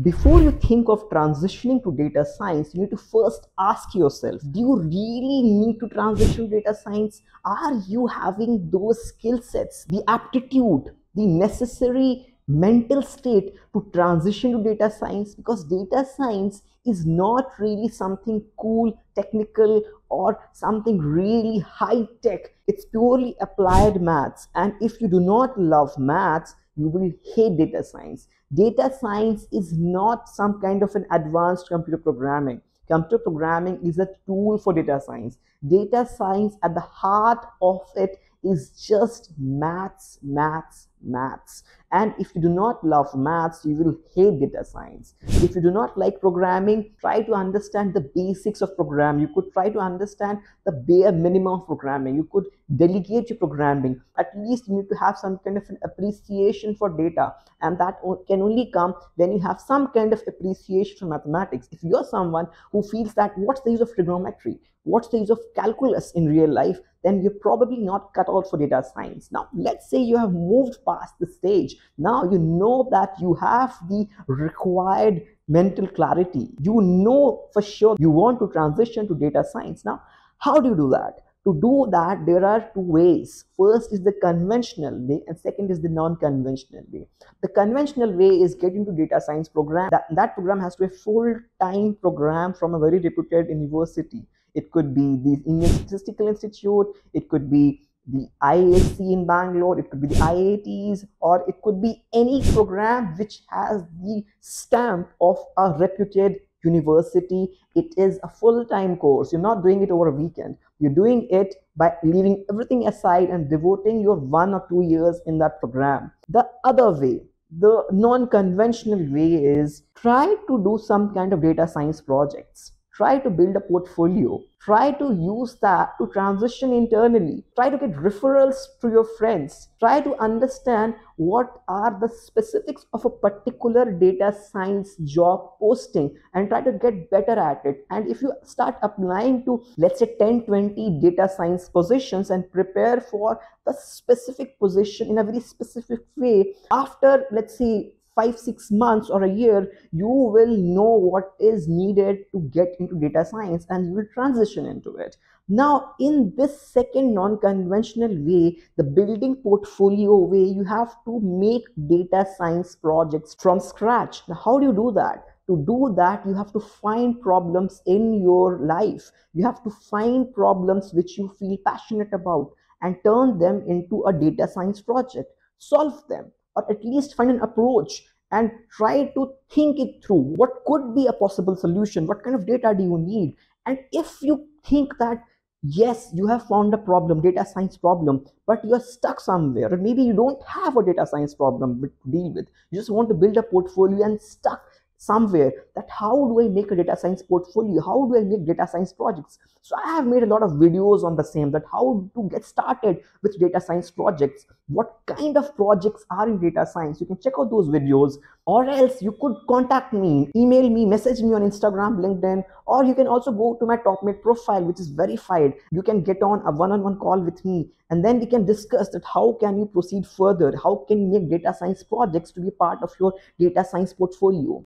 Before you think of transitioning to data science, you need to first ask yourself Do you really need to transition to data science? Are you having those skill sets, the aptitude, the necessary mental state to transition to data science? Because data science is not really something cool, technical, or something really high tech. It's purely applied maths. And if you do not love maths, you will hate data science. Data science is not some kind of an advanced computer programming. Computer programming is a tool for data science. Data science at the heart of it is just maths, maths, maths. And if you do not love maths, you will hate data science. If you do not like programming, try to understand the basics of programming. You could try to understand the bare minimum of programming. You could delegate your programming. At least you need to have some kind of an appreciation for data. And that can only come when you have some kind of appreciation for mathematics. If you're someone who feels that what's the use of trigonometry? What's the use of calculus in real life? Then you're probably not cut out for data science. Now, let's say you have moved past the stage now you know that you have the required mental clarity. You know for sure you want to transition to data science. Now, how do you do that? To do that, there are two ways. First is the conventional way, and second is the non-conventional way. The conventional way is get into data science program. That, that program has to be a full-time program from a very reputed university. It could be the Indian Statistical Institute, it could be the IISc in Bangalore, it could be the IITs, or it could be any program which has the stamp of a reputed university. It is a full-time course. You're not doing it over a weekend. You're doing it by leaving everything aside and devoting your one or two years in that program. The other way, the non-conventional way is try to do some kind of data science projects try to build a portfolio. Try to use that to transition internally. Try to get referrals to your friends. Try to understand what are the specifics of a particular data science job posting and try to get better at it. And if you start applying to let's say 10 20 data science positions and prepare for the specific position in a very specific way after let's say five, six months or a year, you will know what is needed to get into data science and you will transition into it. Now, in this second non-conventional way, the building portfolio way, you have to make data science projects from scratch. Now, how do you do that? to do that you have to find problems in your life you have to find problems which you feel passionate about and turn them into a data science project solve them or at least find an approach and try to think it through. What could be a possible solution? What kind of data do you need? And if you think that yes, you have found a problem, data science problem, but you're stuck somewhere, or maybe you don't have a data science problem to deal with. You just want to build a portfolio and stuck somewhere that how do I make a data science portfolio? How do I make data science projects? So I have made a lot of videos on the same that how to get started with data science projects. What kind of projects are in data science? You can check out those videos or else you could contact me, email me, message me on Instagram, LinkedIn, or you can also go to my TopMate profile, which is verified. You can get on a one-on-one -on -one call with me and then we can discuss that how can you proceed further? How can you make data science projects to be part of your data science portfolio?